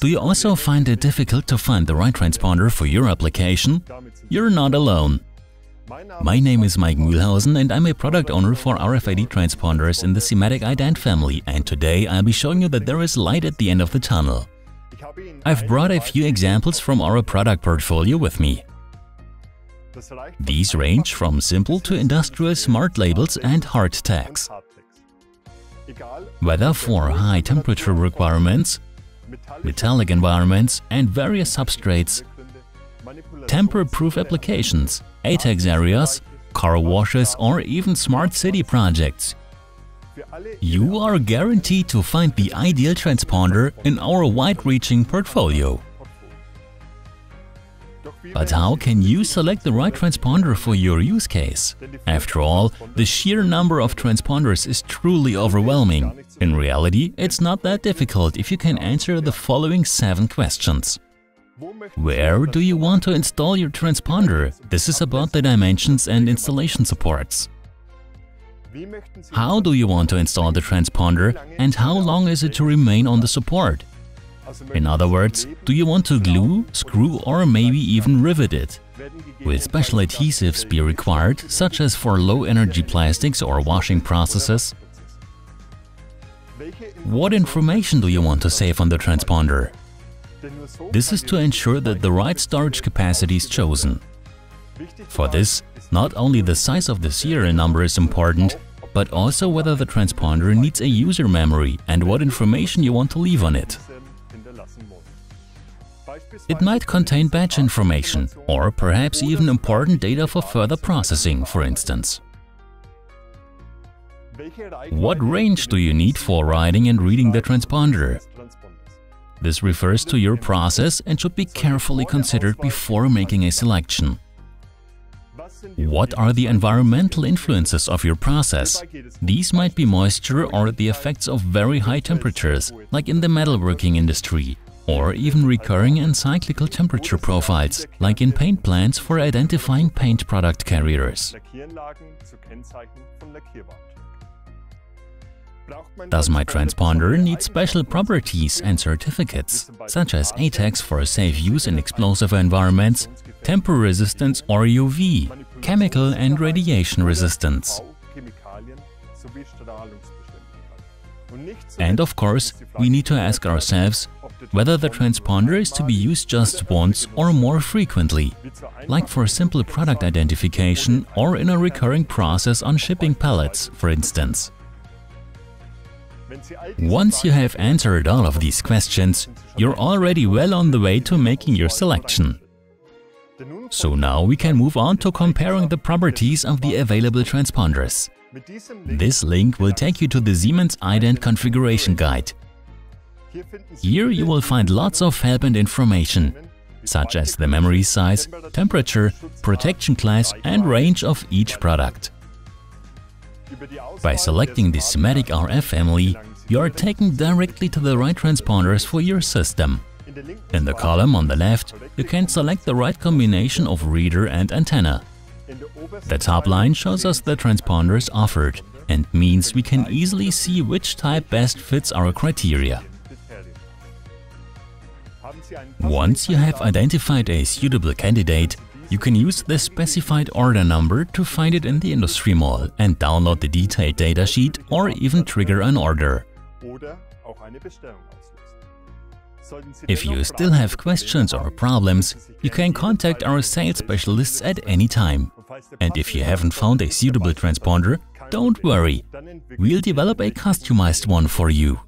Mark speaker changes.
Speaker 1: Do you also find it difficult to find the right transponder for your application? You're not alone. My name is Mike Mühlhausen and I'm a product owner for RFID transponders in the SIMATIC ident family and today I'll be showing you that there is light at the end of the tunnel. I've brought a few examples from our product portfolio with me. These range from simple to industrial smart labels and hard tags. Whether for high temperature requirements, metallic environments and various substrates, tamper-proof applications, ATEX areas, car washes or even smart city projects. You are guaranteed to find the ideal transponder in our wide-reaching portfolio. But how can you select the right transponder for your use case? After all, the sheer number of transponders is truly overwhelming. In reality, it's not that difficult if you can answer the following 7 questions. Where do you want to install your transponder? This is about the dimensions and installation supports. How do you want to install the transponder and how long is it to remain on the support? In other words, do you want to glue, screw or maybe even rivet it? Will special adhesives be required, such as for low-energy plastics or washing processes? What information do you want to save on the transponder? This is to ensure that the right storage capacity is chosen. For this, not only the size of the serial number is important, but also whether the transponder needs a user memory and what information you want to leave on it. It might contain batch information, or perhaps even important data for further processing, for instance. What range do you need for writing and reading the transponder? This refers to your process and should be carefully considered before making a selection. What are the environmental influences of your process? These might be moisture or the effects of very high temperatures, like in the metalworking industry, or even recurring and cyclical temperature profiles, like in paint plants for identifying paint product carriers. Does my transponder need special properties and certificates, such as ATEX for safe use in explosive environments, tamper resistance or UV, chemical and radiation resistance? And of course, we need to ask ourselves whether the transponder is to be used just once or more frequently, like for simple product identification or in a recurring process on shipping pallets, for instance. Once you have answered all of these questions, you're already well on the way to making your selection. So now we can move on to comparing the properties of the available transponders. This link will take you to the Siemens ident configuration guide. Here you will find lots of help and information, such as the memory size, temperature, protection class and range of each product. By selecting the SIMATIC RF family, you are taken directly to the right transponders for your system. In the column on the left, you can select the right combination of reader and antenna. The top line shows us the transponders offered and means we can easily see which type best fits our criteria. Once you have identified a suitable candidate, you can use the specified order number to find it in the industry mall and download the detailed datasheet or even trigger an order. If you still have questions or problems, you can contact our sales specialists at any time. And if you haven't found a suitable transponder, don't worry, we'll develop a customized one for you.